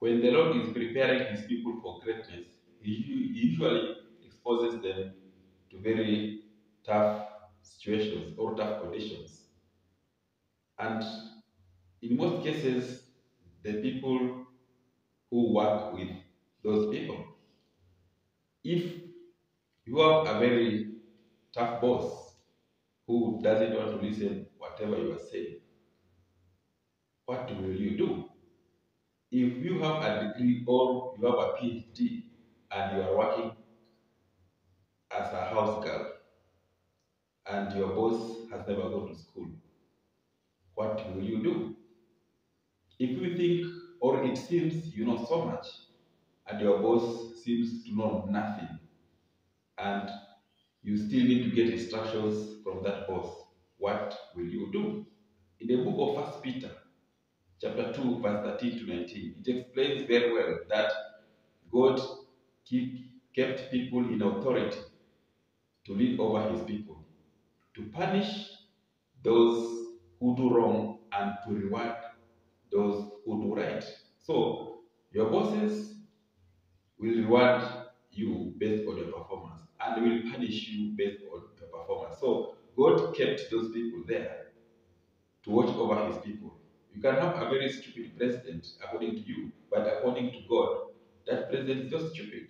when the Lord is preparing his people for greatness, he usually exposes them to very tough situations or tough conditions. And in most cases, the people who work with those people, if you have a very tough boss who doesn't want to listen whatever you are saying, what will you do? If you have a degree or you have a PhD and you are working as a house girl and your boss has never gone to school, what will you do? If you think or it seems you know so much and your boss seems to know nothing and you still need to get instructions from that boss, what will you do? In the book of First Peter, chapter 2, verse 13 to 19, it explains very well that God kept people in authority to lead over his people, to punish those who do wrong and to reward those who do right. So your bosses will reward you based on your performance and will punish you based on your performance. So God kept those people there to watch over his people. You can have a very stupid president according to you, but according to God, that president is just stupid.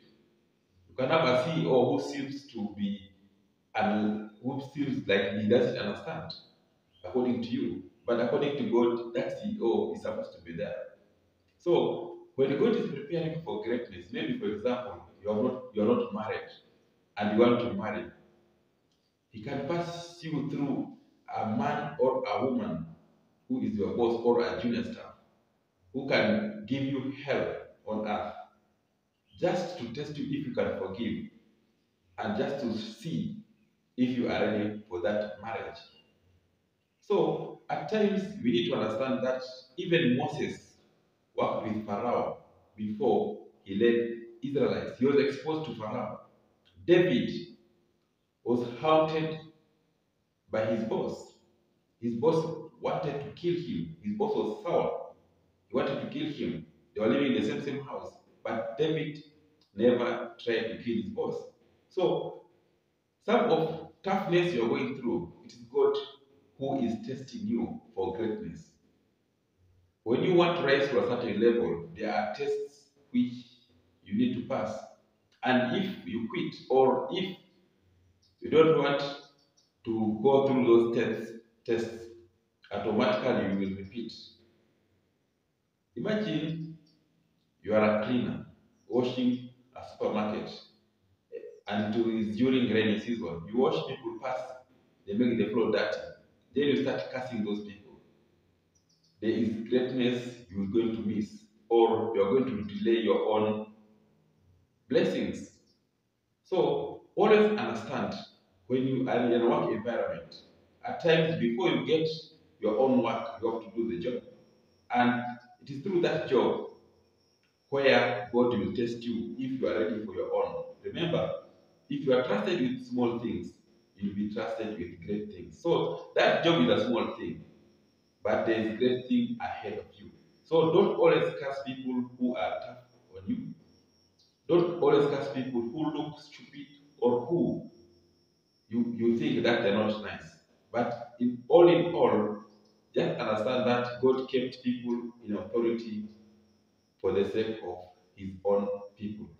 You can have a CEO who seems to be and who seems like he doesn't understand according to you. But according to God, that CEO is supposed to be there. So when God is preparing for greatness, maybe for example, you are not you are not married and you want to marry, He can pass you through a man or a woman who is your boss or a junior staff who can give you help on earth just to test you if you can forgive and just to see if you are ready for that marriage. So at times we need to understand that even Moses worked with Pharaoh before he led Israelites. He was exposed to Pharaoh. David was haunted by his boss. His boss wanted to kill him. His boss was Saul. He wanted to kill him. They were living in the same same house. But David never tried to kill his boss. So some of toughness you're going through, it is God who is testing you for greatness. When you want to rise to a certain level, there are tests which you need to pass. And if you quit or if you don't want to go through those tests, tests automatically you will repeat. Imagine you are a cleaner washing a supermarket and during rainy season. You watch people pass, they make the floor dirty. Then you start cursing those people. There is greatness you are going to miss, or you are going to delay your own blessings. So always understand when you are in a work environment, at times before you get your own work, you have to do the job. And it is through that job where God will test you if you are ready for your own. Remember, if you are trusted with small things, you'll be trusted with great things. So that job is a small thing, but there is great thing ahead of you. So don't always curse people who are tough on you. Don't always curse people who look stupid or who you, you think that they're not nice. But in all in all, just understand that God kept people in authority for the sake of his own people.